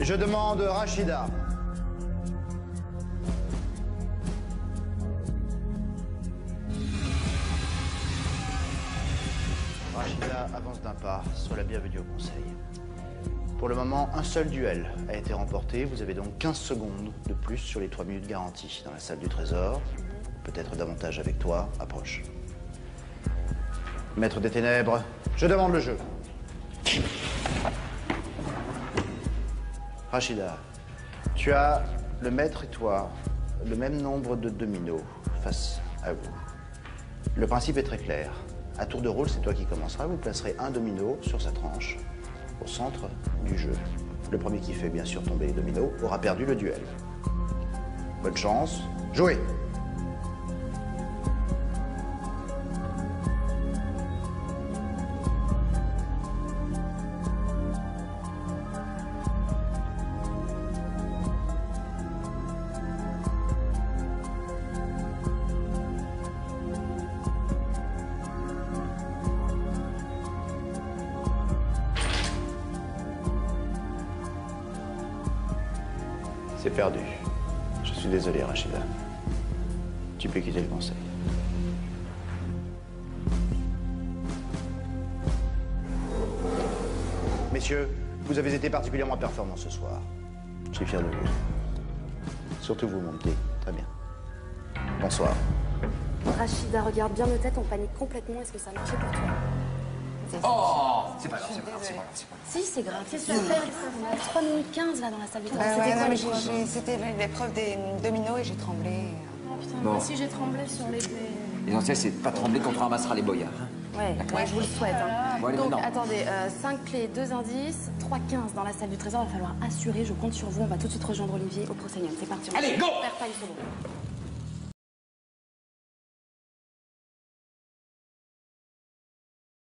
Je demande Rachida. Rachida avance d'un pas, soit la bienvenue au conseil. Pour le moment, un seul duel a été remporté. Vous avez donc 15 secondes de plus sur les 3 minutes garanties dans la salle du trésor. Peut-être davantage avec toi. Approche. Maître des ténèbres, je demande le jeu. Rachida, tu as le maître et toi le même nombre de dominos face à vous. Le principe est très clair. À tour de rôle, c'est toi qui commenceras. Vous placerez un domino sur sa tranche, au centre du jeu. Le premier qui fait bien sûr tomber les dominos aura perdu le duel. Bonne chance. Jouez C'est perdu. Je suis désolé, Rachida. Tu peux quitter le conseil. Messieurs, vous avez été particulièrement performants ce soir. Je suis fier de vous. Surtout vous, mon petit. Très bien. Bonsoir. Rachida, regarde bien nos têtes, on panique complètement. Est-ce que ça a marché pour toi? Oh C'est pas grave, c'est pas grave, c'est pas grave. c'est pas grave. Si, c'est grave. C'est super. On a 3 minutes 15 là dans la salle du Bah trésor. ouais, C'était l'épreuve des dominos et j'ai tremblé. Oh, putain, Bon. moi aussi j'ai tremblé sur les. L'essentiel, c'est de pas trembler quand on ramassera les boyards. hein. Ouais, ouais, je vous le souhaite. hein. Bon, allez, Donc, maintenant. attendez, 5 clés, 2 indices, 3 15 dans la salle du trésor. Il va falloir assurer, je compte sur vous. On va tout de suite rejoindre Olivier au Procénium. C'est parti. on Allez, go On perd pas une seconde.